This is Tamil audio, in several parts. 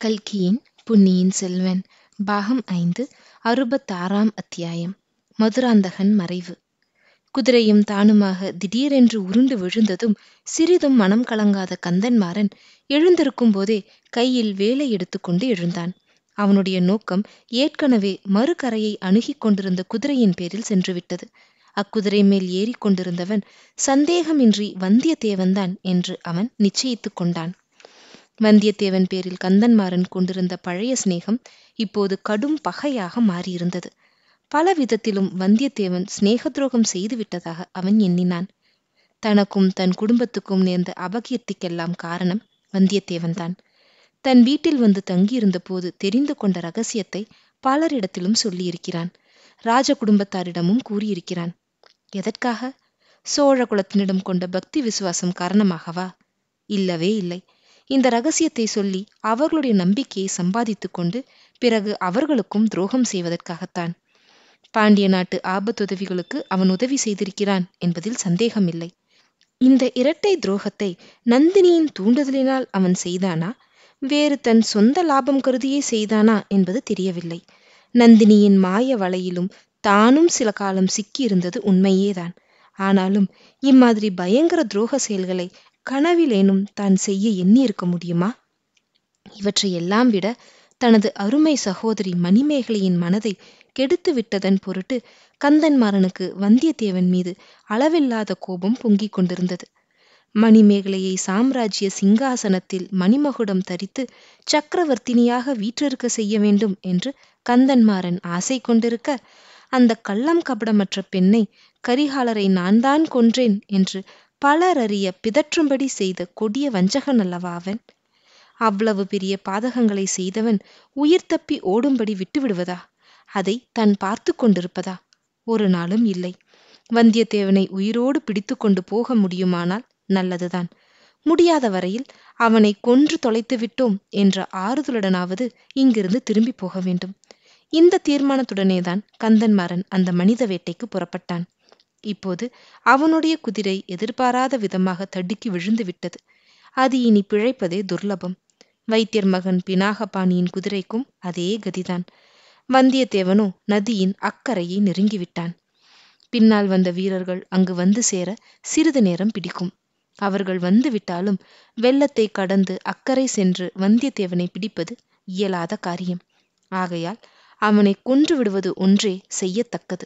கல்கியின் பொன்னியின் செல்வன். பாகம் ஐந்து அறுபத்தாறாம் அத்தியாயம். மதுராந்தகன் மறைவு. குதிரையும் தானுமாக திடீரென்று உருண்டு விழுந்ததும் சிறிதும் மனம் கலங்காத கந்தன்மாறன் எழுந்திருக்கும் போதே கையில் வேலை எடுத்துக்கொண்டு எழுந்தான். அவனுடைய நோக்கம் ஏற்கனவே மறுகரையை அணுகிக் கொண்டிருந்த குதிரையின் பேரில் சென்றுவிட்டது. அக்குதிரை மேல் ஏறிக் கொண்டிருந்தவன் சந்தேகமின்றி வந்தியத்தேவன்தான் என்று அவன் நிச்சயித்துக் கொண்டான். வந்தியத்தேவன் பேரில் கந்தன்மாறன் கொண்டிருந்த பழைய சிநேகம் இப்போது கடும் பகையாக மாறியிருந்தது. பல விதத்திலும் வந்தியத்தேவன் சிநேக துரோகம் செய்துவிட்டதாக அவன் எண்ணினான். தனக்கும் தன் குடும்பத்துக்கும் நேர்ந்த அபகீர்த்திக்கெல்லாம் காரணம் வந்தியத்தேவன்தான் தன் வீட்டில் வந்து தங்கியிருந்த போது தெரிந்து கொண்ட ரகசியத்தை பலரிடத்திலும் சொல்லியிருக்கிறான். ராஜ குடும்பத்தாரிடமும் கூறியிருக்கிறான். எதற்காக? சோழ குலத்தினிடம் கொண்ட பக்தி விசுவாசம் காரணமாகவா? இல்லவே இல்லை. இந்த ரகசியத்தை சொல்லி அவர்களுடைய நம்பிக்கையை சம்பாதித்துக் கொண்டு பிறகு அவர்களுக்கும் துரோகம் செய்வதற்காகத்தான். பாண்டிய நாட்டு ஆபத்துதவிகளுக்கு அவன் உதவி செய்திருக்கிறான் என்பதில் சந்தேகமில்லை. இந்த இரட்டை துரோகத்தை நந்தினியின் தூண்டுதலினால் அவன் செய்தானா? வேறு தன் சொந்த லாபம் கருதியே செய்தானா என்பது தெரியவில்லை. நந்தினியின் மாய வலையிலும் தானும் சில காலம் சிக்கியிருந்தது உண்மையேதான். ஆனாலும் இம்மாதிரி பயங்கர துரோக செயல்களை கனவிலேனும் தான் செய்ய எண்ணியிருக்க முடியுமா? இவற்றையெல்லாம் விட தனது அருமை சகோதரி மணிமேகலையின் மனதை கெடுத்து விட்டதன் பொருட்டு கந்தன்மாறனுக்கு வந்தியத்தேவன் மீது அளவில்லாத கோபம் பொங்கிக் கொண்டிருந்தது. மணிமேகலையை சாம்ராஜ்ய சிங்காசனத்தில் மணிமகுடம் தரித்து சக்கரவர்த்தினியாக வீற்றிருக்க செய்ய வேண்டும் என்று கந்தன்மாறன் ஆசை கொண்டிருக்க அந்த கள்ளம் கபடமற்ற பெண்ணை கரிகாலரை நான் தான் கொன்றேன் என்று பலர் அறிய பிதற்றும்படி செய்த கொடிய வஞ்சகன் அல்லவா அவன்? அவ்வளவு பெரிய பாதகங்களை செய்தவன் உயிர் தப்பி ஓடும்படி விட்டுவிடுவதா? அதை தான் பார்த்து கொண்டிருப்பதா? ஒரு நாளும் இல்லை. வந்தியத்தேவனை உயிரோடு பிடித்து கொண்டு போக முடியுமானால் நல்லதுதான். முடியாத வரையில் அவனை கொன்று தொலைத்து விட்டோம் என்ற ஆறுதலுடனாவது இங்கிருந்து திரும்பி போக வேண்டும். இந்த தீர்மானத்துடனேதான் கந்தன்மாறன் அந்த மனித வேட்டைக்கு புறப்பட்டான். இப்போது அவனுடைய குதிரை எதிர்பாராத விதமாக தடுக்கி விழுந்து விட்டது. அது இனி பிழைப்பதே துர்லபம். வைத்தியர் மகன் பினாகபாணியின் குதிரைக்கும் அதே கதிதான். வந்தியத்தேவனோ நதியின் அக்கறையை நெருங்கிவிட்டான் பின்னால் வந்த வீரர்கள் அங்கு வந்து சேர சிறிது நேரம் பிடிக்கும். அவர்கள் வந்து விட்டாலும் வெள்ளத்தை கடந்து அக்கறை சென்று வந்தியத்தேவனை பிடிப்பது இயலாத காரியம். ஆகையால் அவனை கொன்று விடுவது ஒன்றே செய்யத்தக்கது.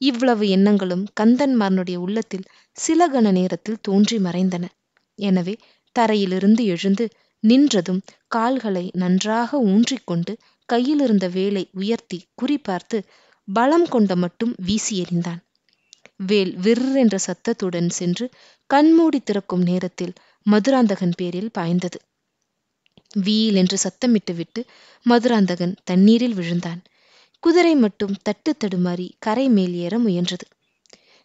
இவ்வளவு எண்ணங்களும் கந்தன்மாரனுடைய உள்ளத்தில் சில கண நேரத்தில் தோன்றி மறைந்தன. எனவே தரையிலிருந்து எழுந்து நின்றதும் கால்களை நன்றாக ஊன்றிக்கொண்டு கையிலிருந்த வேலை உயர்த்தி குறிபார்த்து பலம் கொண்ட மட்டும் வீசி எறிந்தான். வேல் விர் என்ற சத்தத்துடன் சென்று கண்மூடி திறக்கும் நேரத்தில் மதுராந்தகன் பேரில் பாய்ந்தது. வீல் என்று சத்தமிட்டு விட்டு மதுராந்தகன் தண்ணீரில் விழுந்தான். குதிரை மட்டும் தட்டு தடுமாறி கரை மேல் ஏற முயன்றது.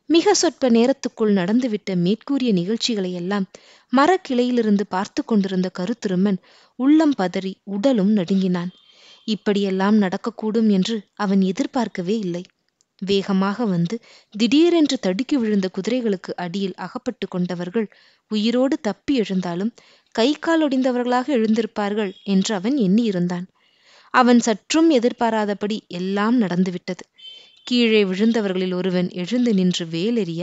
மிக சொற்ப நேரத்துக்குள் நடந்துவிட்ட மேற்கூறிய நிகழ்ச்சிகளை எல்லாம் மரக்கிளையிலிருந்து பார்த்து கொண்டிருந்த கருத்திருமன் உள்ளம் பதறி உடலும் நடுங்கினான். இப்படியெல்லாம் நடக்கக்கூடும் என்று அவன் எதிர்பார்க்கவே இல்லை. வேகமாக வந்து திடீரென்று தடுக்கி விழுந்த குதிரைகளுக்கு அடியில் அகப்பட்டு கொண்டவர்கள் உயிரோடு தப்பி எழுந்தாலும் கை கால் ஒடிந்தவர்களாக எழுந்திருப்பார்கள் என்று அவன் எண்ணியிருந்தான். அவன் சற்றும் எதிர்பாராதபடி எல்லாம் நடந்துவிட்டது. கீழே விழுந்தவர்களில் ஒருவன் எழுந்து நின்று வேலெறிய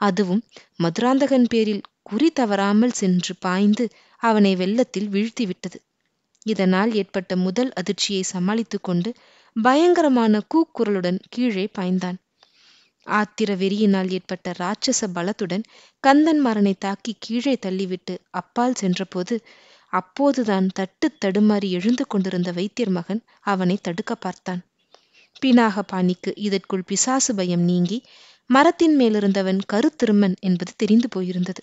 அதுவும் மதுராந்தகன் பேரில் குறி தவறாமல் சென்று பாய்ந்து அவனை வெள்ளத்தில் வீழ்த்திவிட்டது. இதனால் ஏற்பட்ட முதல் அதிர்ச்சியை சமாளித்து கொண்டு பயங்கரமான கூக்குரலுடன் கீழே பாய்ந்தான். ஆத்திர வெறியினால் ஏற்பட்ட ராட்சச பலத்துடன் கந்தன்மாறனை தாக்கி கீழே தள்ளிவிட்டு அப்பால் சென்றபோது அப்போதுதான் தட்டு தடுமாறி எழுந்து கொண்டிருந்த வைத்தியர் மகன் அவனை தடுக்க பார்த்தான். பினாக பாணிக்கு இதற்குள் பிசாசு பயம் நீங்கி மரத்தின் மேலிருந்தவன் கருத்திருமன் என்பது தெரிந்து போயிருந்தது.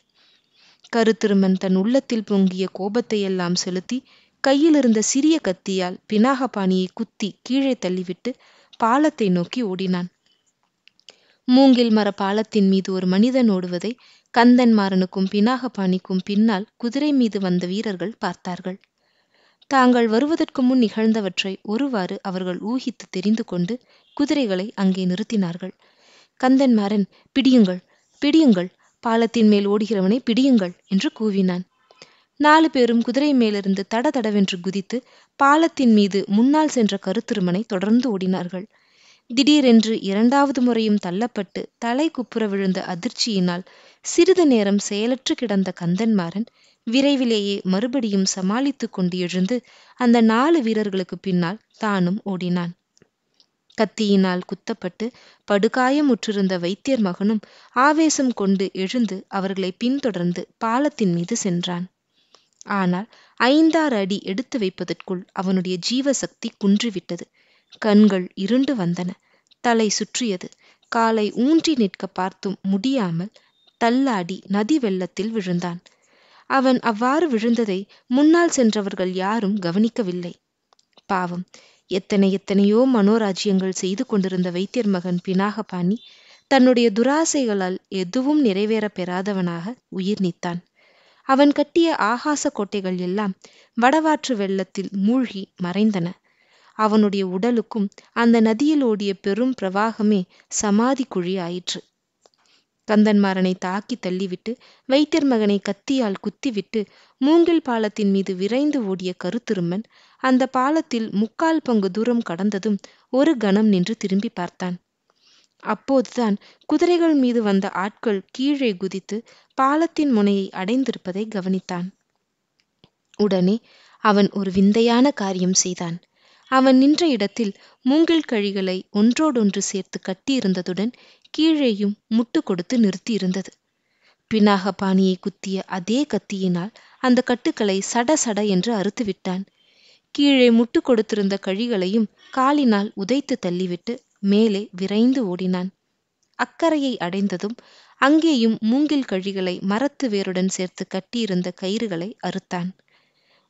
கருத்திருமன் தன் உள்ளத்தில் பொங்கிய கோபத்தையெல்லாம் செலுத்தி கையில் இருந்த சிறிய கத்தியால் பினாகபாணியை குத்தி கீழே தள்ளிவிட்டு பாலத்தை நோக்கி ஓடினான். மூங்கில் மர பாலத்தின் மீது ஒரு மனிதன் ஓடுவதை கந்தன்மாறனுக்கும் பினாகபாணிக்கும் பின்னால் குதிரை மீது வந்த வீரர்கள் பார்த்தார்கள். தாங்கள் வருவதற்கு முன் நிகழ்ந்தவற்றை ஒருவாறு அவர்கள் ஊகித்து தெரிந்து கொண்டு குதிரைகளை அங்கே நிறுத்தினார்கள். கந்தன்மாறன் பிடியுங்கள் பிடியுங்கள் பாலத்தின் மேல் ஓடுகிறவனை பிடியுங்கள் என்று கூவினான். நாலு பேரும் குதிரை மேலிருந்து தட தடவென்று குதித்து பாலத்தின் மீது முன்னால் சென்ற கருத்திருமனை தொடர்ந்து ஓடினார்கள். திடீரென்று இரண்டாவது முறையும் தள்ளப்பட்டு தலை குப்புற விழுந்த அதிர்ச்சியினால் சிறிது நேரம் செயலற்று கிடந்த கந்தன்மாறன் விரைவிலேயே மறுபடியும் சமாளித்துக் கொண்டு எழுந்து அந்த நாலு வீரர்களுக்கு பின்னால் தானும் ஓடினான். கத்தியினால் குத்தப்பட்டு படுகாயமுற்றிருந்த வைத்தியர் மகனும் ஆவேசம் கொண்டு எழுந்து அவர்களை பின்தொடர்ந்து பாலத்தின் மீது சென்றான். ஆனால் ஐந்தாறு அடி எடுத்து வைப்பதற்குள் அவனுடைய ஜீவசக்தி குன்றிவிட்டது. கண்கள் இருண்டு வந்தன. தலை சுற்றியது. காலை ஊன்றி நிற்க பார்த்தும் முடியாமல் தள்ளாடி நதி வெள்ளத்தில் விழுந்தான். அவன் அவ்வாறு விழுந்ததை முன்னால் சென்றவர்கள் யாரும் கவனிக்கவில்லை. பாவம் எத்தனை எத்தனையோ மனோராஜ்யங்கள் செய்து கொண்டிருந்த வைத்தியர் மகன் பினாகபாணி தன்னுடைய துராசைகளால் எதுவும் நிறைவேற பெறாதவனாக உயிர் நீத்தான். அவன் கட்டிய ஆகாச கோட்டைகள் எல்லாம் வடவாற்று வெள்ளத்தில் மூழ்கி மறைந்தன. அவனுடைய உடலுக்கும் அந்த நதியில் ஓடிய பெரும் பிரவாகமே சமாதி குழி ஆயிற்று. கந்தன்மாறனை தாக்கி தள்ளிவிட்டு வைத்தியர் மகனை கத்தியால் குத்திவிட்டு மூங்கில் பாலத்தின் மீது விரைந்து ஓடிய கருத்திருமன் அந்த பாலத்தில் முக்கால் பங்கு தூரம் கடந்ததும் ஒரு கணம் நின்று திரும்பி பார்த்தான். அப்போதுதான் குதிரைகள் மீது வந்த ஆட்கள் கீழே குதித்து பாலத்தின் முனையை அடைந்திருப்பதை கவனித்தான். உடனே அவன் ஒரு விந்தையான காரியம் செய்தான். அவன் நின்ற இடத்தில் மூங்கில் கழிகளை ஒன்றோடொன்று சேர்த்து கட்டியிருந்ததுடன் கீழேயும் முட்டு கொடுத்து நிறுத்தியிருந்தது. பினாக பாணியை குத்திய அதே கத்தியினால் அந்த கட்டுக்களை சட சட என்று அறுத்து விட்டான். கீழே முட்டு கொடுத்திருந்த கழிகளையும் காலினால் உதைத்து தள்ளிவிட்டு மேலே விரைந்து ஓடினான். அக்கறையை அடைந்ததும் அங்கேயும் மூங்கில் கழிகளை மரத்து வேருடன் சேர்த்து கட்டியிருந்த கயிறுகளை அறுத்தான்.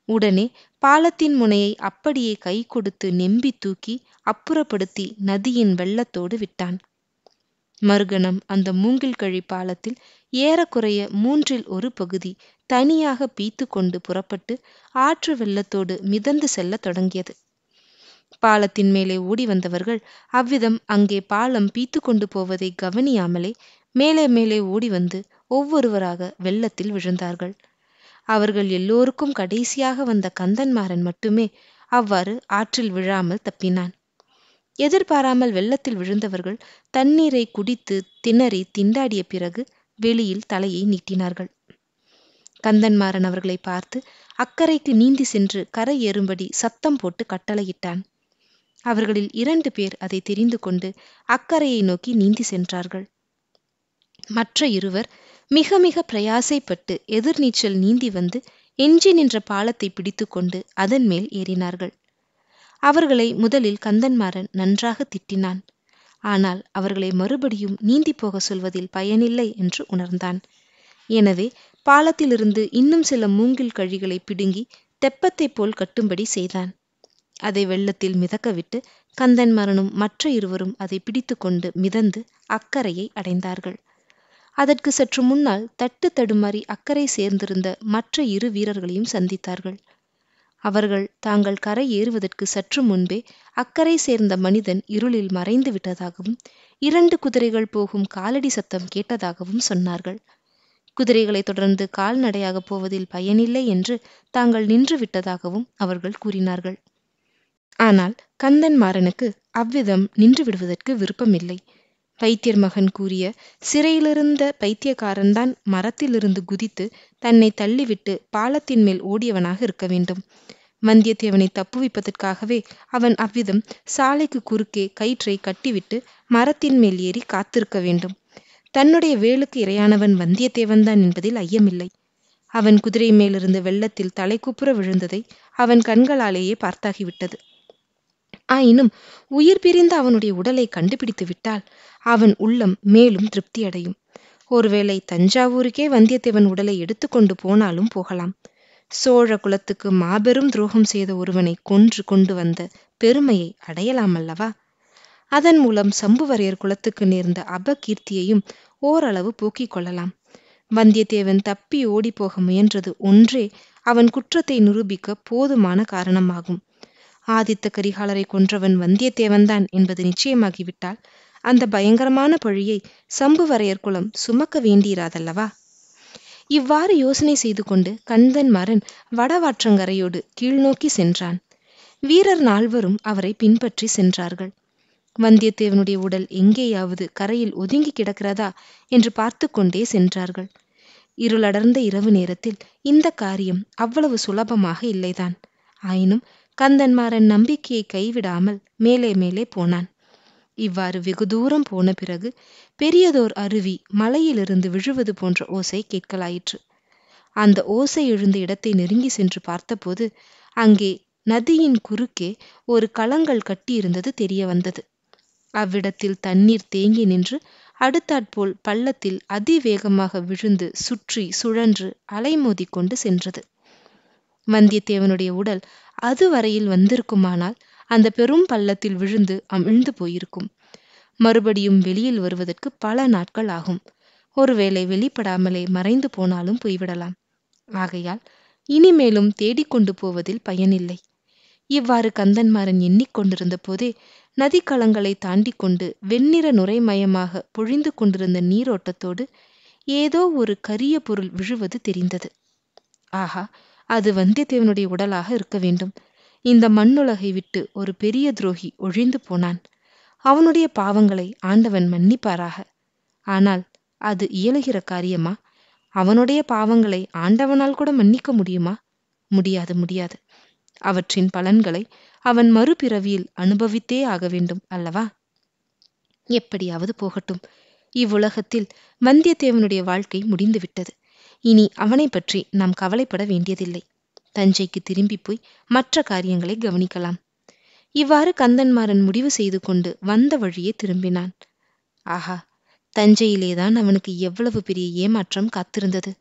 உடனே பாலத்தின் முனையை அப்படியே கை கொடுத்து நெம்பி தூக்கி அப்புறப்படுத்தி நதியின் வெள்ளத்தோடு விட்டான். மறுகணம் அந்த மூங்கில் கழி பாலத்தில் ஏறக்குறைய மூன்றில் ஒரு பகுதி தனியாக பீத்து கொண்டு புறப்பட்டு ஆற்று வெள்ளத்தோடு மிதந்து செல்லத் தொடங்கியது. பாலத்தின் மேலே ஓடி வந்தவர்கள் அவ்விதம் அங்கே பாலம் பீத்து கொண்டு போவதை கவனியாமலே மேலே மேலே ஓடி வந்து ஒவ்வொருவராக வெள்ளத்தில் விழுந்தார்கள். அவர்கள் எல்லோருக்கும் கடைசியாக வந்த கந்தன்மாறன் மட்டுமே அவ்வாறு ஆற்றில் விழாமல் தப்பினான். எதிர்பாராமல் வெள்ளத்தில் விழுந்தவர்கள் தண்ணீரை குடித்து திணறி திண்டாடிய பிறகு வெளியில் தலையை நீட்டினார்கள். கந்தன்மாறன் அவர்களை பார்த்து அக்கறைக்கு நீந்தி சென்று கரை ஏறும்படி சத்தம் போட்டு கட்டளையிட்டான். அவர்களில் இரண்டு பேர் அதை தெரிந்து கொண்டு அக்கறையை நோக்கி நீந்தி சென்றார்கள். மற்ற இருவர் மிக மிக பிரயாசைப்பட்டு எதிர்நீச்சல் நீந்தி வந்து எஞ்சி நின்ற பாலத்தை பிடித்துக்கொண்டு அதன் மேல் ஏறினார்கள். அவர்களை முதலில் கந்தன்மாறன் நன்றாக திட்டினான். ஆனால் அவர்களை மறுபடியும் நீந்தி போக சொல்வதில் பயனில்லை என்று உணர்ந்தான். எனவே பாலத்திலிருந்து இன்னும் சில மூங்கில் கழிகளை பிடுங்கி தெப்பத்தைப் போல் கட்டும்படி செய்தான். அதை வெள்ளத்தில் மிதக்கவிட்டு கந்தன்மாறனும் மற்ற இருவரும் அதை பிடித்துக்கொண்டு மிதந்து அக்கறையை அடைந்தார்கள். அதற்கு சற்று முன்னால் தட்டு தடுமாறி அக்கறை சேர்ந்திருந்த மற்ற இரு வீரர்களையும் சந்தித்தார்கள். அவர்கள் தாங்கள் கரை ஏறுவதற்கு சற்று முன்பே அக்கரை சேர்ந்த மனிதன் இருளில் மறைந்து விட்டதாகவும் இரண்டு குதிரைகள் போகும் காலடி சத்தம் கேட்டதாகவும் சொன்னார்கள். குதிரைகளை தொடர்ந்து கால்நடையாக போவதில் பயனில்லை என்று தாங்கள் நின்று விட்டதாகவும் அவர்கள் கூறினார்கள். ஆனால் கந்தன் மாறனுக்கு அவ்விதம் நின்று விடுவதற்கு விருப்பமில்லை. வைத்தியர் மகன் கூறிய சிறையிலிருந்த பைத்தியக்காரன்தான் மரத்திலிருந்து குதித்து தன்னை தள்ளிவிட்டு பாலத்தின் மேல் ஓடியவனாக இருக்க வேண்டும். வந்தியத்தேவனை தப்புவிப்பதற்காகவே அவன் அவ்விதம் சாலைக்கு குறுக்கே கயிற்றை கட்டிவிட்டு மரத்தின் மேல் ஏறி காத்திருக்க வேண்டும். தன்னுடைய வேலுக்கு இரையானவன் வந்தியத்தேவன்தான் என்பதில் ஐயமில்லை. அவன் குதிரை மேலிருந்து வெள்ளத்தில் தலைக்குப்புற விழுந்ததை அவன் கண்களாலேயே பார்த்தாகிவிட்டது. ஆயினும் உயிர் பிரிந்த அவனுடைய உடலை கண்டுபிடித்து விட்டால் அவன் உள்ளம் மேலும் திருப்தியடையும். ஒருவேளை தஞ்சாவூருக்கே வந்தியத்தேவன் உடலை எடுத்துக்கொண்டு போனாலும் போகலாம். சோழ குலத்துக்கு மாபெரும் துரோகம் செய்த ஒருவனை கொன்று கொண்டு வந்த பெருமையை அடையலாம் அல்லவா அதன் மூலம் சம்புவரையர் குலத்துக்கு நேர்ந்த அபகீர்த்தியையும் ஓரளவு போக்கிக் கொள்ளலாம். வந்தியத்தேவன் தப்பி ஓடிப்போக முயன்றது ஒன்றே அவன் குற்றத்தை நிரூபிக்க போதுமான காரணமாகும். ஆதித்த கரிகாலரை கொன்றவன் வந்தியத்தேவன்தான் என்பது நிச்சயமாகிவிட்டால் அந்த பயங்கரமான பழியை சம்புவரையர் குலம் சுமக்க வேண்டியிராதல்லவா? இவ்வாறு யோசனை செய்து கொண்டு கந்தன்மாறன் வடவாற்றங்கரையோடு கீழ்நோக்கி சென்றான். வீரர் நால்வரும் அவரை பின்பற்றி சென்றார்கள். வந்தியத்தேவனுடைய உடல் எங்கேயாவது கரையில் ஒதுங்கி கிடக்கிறதா என்று பார்த்து கொண்டே சென்றார்கள். இருளடர்ந்த இரவு நேரத்தில் இந்த காரியம் அவ்வளவு சுலபமாக இல்லைதான். ஆயினும் கந்தன்மாறன் நம்பிக்கையை கைவிடாமல் மேலே மேலே போனான். இவ்வாறு வெகு தூரம் போன பிறகு பெரியதோர் அருவி மலையிலிருந்து விழுவது போன்ற ஓசை கேட்கலாயிற்று. அந்த ஓசை எழுந்த இடத்தை நெருங்கி சென்று பார்த்தபோது அங்கே நதியின் குறுக்கே ஒரு களங்கள் கட்டியிருந்தது தெரிய வந்தது. அவ்விடத்தில் தண்ணீர் தேங்கி நின்று அடுத்தாற்போல் பள்ளத்தில் அதிவேகமாக விழுந்து சுற்றி சுழன்று அலைமோதி கொண்டு சென்றது. வந்தியத்தேவனுடைய உடல் அதுவரையில் வந்திருக்குமானால் அந்த பெரும் பள்ளத்தில் விழுந்து அமிழ்ந்து போயிருக்கும். மறுபடியும் வெளியில் வருவதற்கு பல நாட்கள் ஆகும். ஒருவேளை வெளிப்படாமலே மறைந்து போனாலும் போய்விடலாம். ஆகையால் இனிமேலும் தேடிக்கொண்டு போவதில் பயனில்லை. இவ்வாறு கந்தன்மாறன் எண்ணிக்கொண்டிருந்த போதே நதிக்கலங்களை தாண்டி கொண்டு வெண்ணிற நுரைமயமாக பொழிந்து கொண்டிருந்த நீரோட்டத்தோடு ஏதோ ஒரு கரிய பொருள் விழுவது தெரிந்தது. ஆஹா அது வந்தியத்தேவனுடைய உடலாக இருக்க வேண்டும். இந்த மண்ணுலகை விட்டு ஒரு பெரிய துரோகி ஒழிந்து போனான். அவனுடைய பாவங்களை ஆண்டவன் மன்னிப்பாராக. ஆனால் அது இயலுகிற காரியமா? அவனுடைய பாவங்களை ஆண்டவனால் கூட மன்னிக்க முடியுமா? முடியாது முடியாது. அவற்றின் பலன்களை அவன் மறுபிறவியில் அனுபவித்தே ஆக வேண்டும் அல்லவா? எப்படியாவது போகட்டும். இவ்வுலகத்தில் வந்தியத்தேவனுடைய வாழ்க்கை முடிந்துவிட்டது. இனி அவனை பற்றி நாம் கவலைப்பட வேண்டியதில்லை. தஞ்சைக்கு திரும்பி போய் மற்ற காரியங்களை கவனிக்கலாம். இவ்வாறு கந்தன்மாறன் முடிவு செய்து கொண்டு வந்த வழியே திரும்பினான். ஆஹா தஞ்சையிலேதான் அவனுக்கு எவ்வளவு பெரிய ஏமாற்றம் காத்திருந்தது.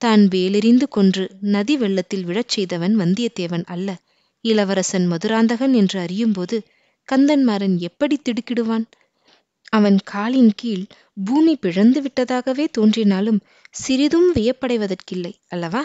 தான் வேலெறிந்து கொன்று நதி வெள்ளத்தில் விழச் செய்தவன் வந்தியத்தேவன் அல்ல. இளவரசன் மதுராந்தகன் என்று அறியும்போது கந்தன்மாறன் எப்படி திடுக்கிடுவான்? அவன் காலின் கீழ் பூமி பிழந்து விட்டதாகவே தோன்றினாலும் சிறிதும் வியப்படைவதற்கில்லை அல்லவா?